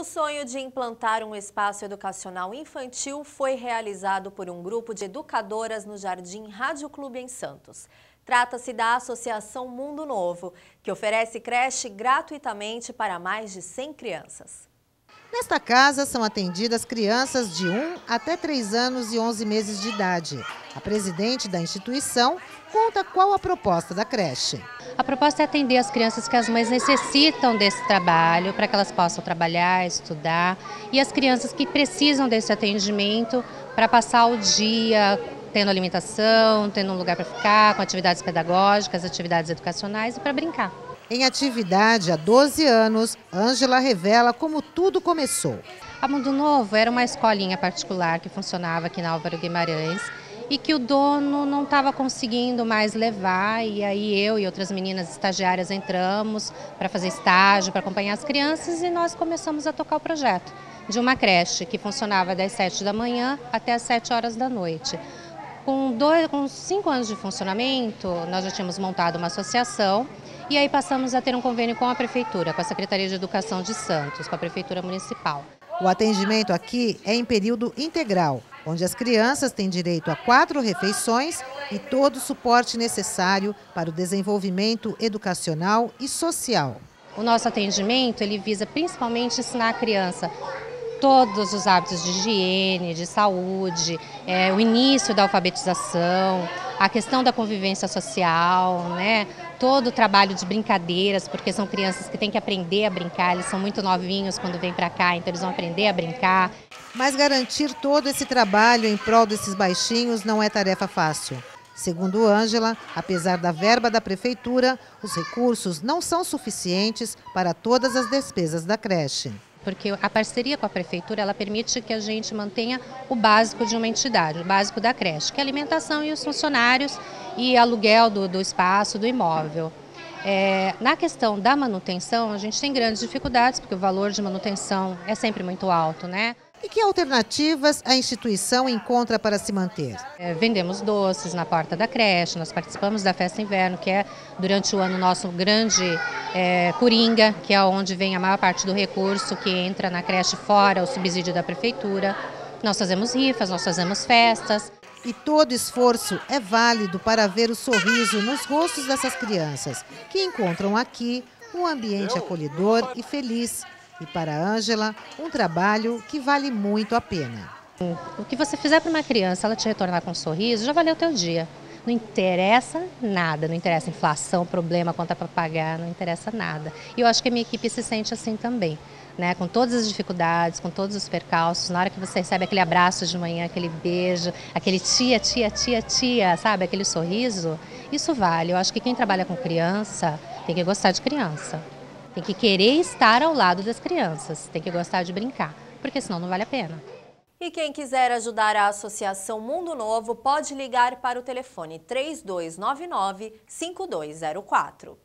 O sonho de implantar um espaço educacional infantil foi realizado por um grupo de educadoras no Jardim Rádio Clube em Santos. Trata-se da Associação Mundo Novo, que oferece creche gratuitamente para mais de 100 crianças. Nesta casa são atendidas crianças de 1 até 3 anos e 11 meses de idade. A presidente da instituição conta qual a proposta da creche. A proposta é atender as crianças que as mães necessitam desse trabalho para que elas possam trabalhar, estudar e as crianças que precisam desse atendimento para passar o dia tendo alimentação, tendo um lugar para ficar, com atividades pedagógicas, atividades educacionais e para brincar. Em atividade há 12 anos, Ângela revela como tudo começou. A Mundo Novo era uma escolinha particular que funcionava aqui na Álvaro Guimarães e que o dono não estava conseguindo mais levar e aí eu e outras meninas estagiárias entramos para fazer estágio, para acompanhar as crianças e nós começamos a tocar o projeto de uma creche que funcionava das 7 da manhã até as 7 horas da noite. Com, dois, com cinco anos de funcionamento, nós já tínhamos montado uma associação e aí passamos a ter um convênio com a Prefeitura, com a Secretaria de Educação de Santos, com a Prefeitura Municipal. O atendimento aqui é em período integral, onde as crianças têm direito a quatro refeições e todo o suporte necessário para o desenvolvimento educacional e social. O nosso atendimento ele visa principalmente ensinar a criança todos os hábitos de higiene, de saúde, é, o início da alfabetização, a questão da convivência social, né? todo o trabalho de brincadeiras, porque são crianças que têm que aprender a brincar, eles são muito novinhos quando vêm para cá, então eles vão aprender a brincar. Mas garantir todo esse trabalho em prol desses baixinhos não é tarefa fácil. Segundo Ângela, apesar da verba da prefeitura, os recursos não são suficientes para todas as despesas da creche porque a parceria com a prefeitura ela permite que a gente mantenha o básico de uma entidade, o básico da creche, que é a alimentação e os funcionários e aluguel do, do espaço, do imóvel. É, na questão da manutenção, a gente tem grandes dificuldades, porque o valor de manutenção é sempre muito alto, né? E que alternativas a instituição encontra para se manter? É, vendemos doces na porta da creche, nós participamos da festa inverno, que é durante o ano nosso grande é, coringa, que é onde vem a maior parte do recurso que entra na creche fora o subsídio da prefeitura. Nós fazemos rifas, nós fazemos festas. E todo esforço é válido para ver o sorriso nos rostos dessas crianças, que encontram aqui um ambiente acolhedor e feliz e para Ângela, um trabalho que vale muito a pena. O que você fizer para uma criança, ela te retornar com um sorriso, já valeu o teu dia. Não interessa nada, não interessa inflação, problema, conta para pagar, não interessa nada. E eu acho que a minha equipe se sente assim também. Né, com todas as dificuldades, com todos os percalços, na hora que você recebe aquele abraço de manhã, aquele beijo, aquele tia, tia, tia, tia, sabe, aquele sorriso, isso vale. Eu acho que quem trabalha com criança tem que gostar de criança. Tem que querer estar ao lado das crianças, tem que gostar de brincar, porque senão não vale a pena. E quem quiser ajudar a Associação Mundo Novo pode ligar para o telefone 3299 5204.